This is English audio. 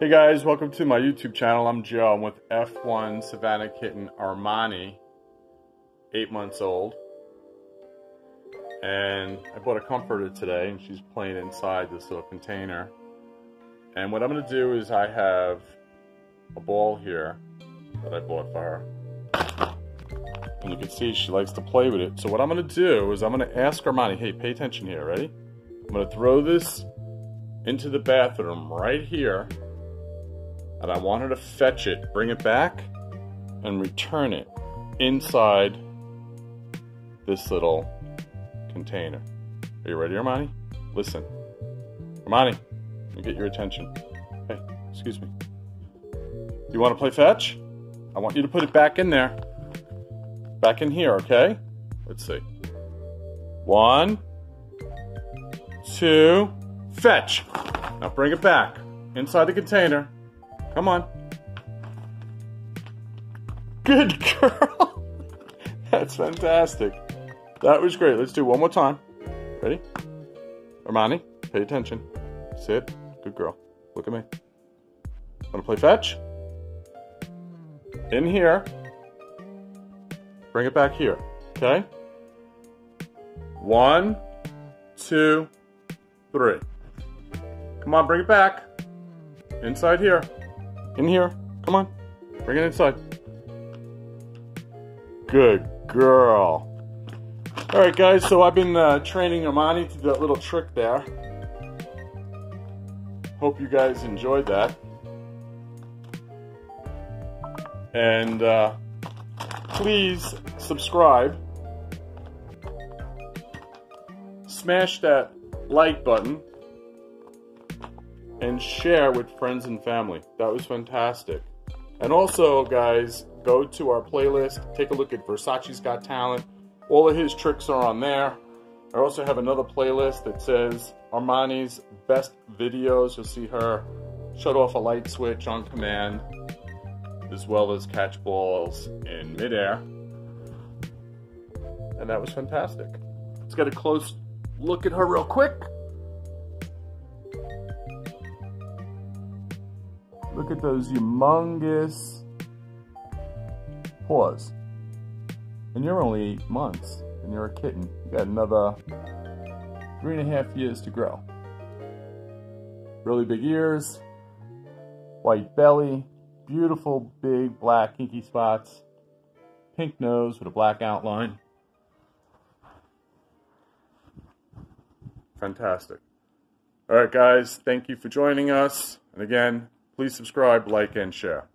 Hey guys, welcome to my YouTube channel. I'm Joe. I'm with F1 Savannah Kitten Armani, eight months old. And I bought a comforter today and she's playing inside this little container. And what I'm going to do is I have a ball here that I bought for her. And you can see she likes to play with it. So what I'm going to do is I'm going to ask Armani, hey, pay attention here, ready? I'm going to throw this into the bathroom right here and I want her to fetch it, bring it back, and return it inside this little container. Are you ready, Armani? Listen. Armani, let me get your attention. Hey, excuse me. You want to play fetch? I want you to put it back in there. Back in here, okay? Let's see. One, two, fetch. Now bring it back inside the container. Come on. Good girl. That's fantastic. That was great. Let's do one more time. Ready? Armani, pay attention. Sit. Good girl. Look at me. Want to play fetch? In here. Bring it back here. Okay? One, two, three. Come on, bring it back. Inside here. In here. Come on. Bring it inside. Good girl. All right, guys, so I've been uh, training Armani to do that little trick there. Hope you guys enjoyed that. And uh, please subscribe. Smash that like button and share with friends and family. That was fantastic. And also, guys, go to our playlist, take a look at Versace's Got Talent. All of his tricks are on there. I also have another playlist that says Armani's best videos. You'll see her shut off a light switch on command, as well as catch balls in midair. And that was fantastic. Let's get a close look at her real quick. Look at those humongous paws. And you're only eight months, and you're a kitten. You got another three and a half years to grow. Really big ears, white belly, beautiful big black kinky spots, pink nose with a black outline. Fantastic. All right, guys, thank you for joining us. And again, Please subscribe, like, and share.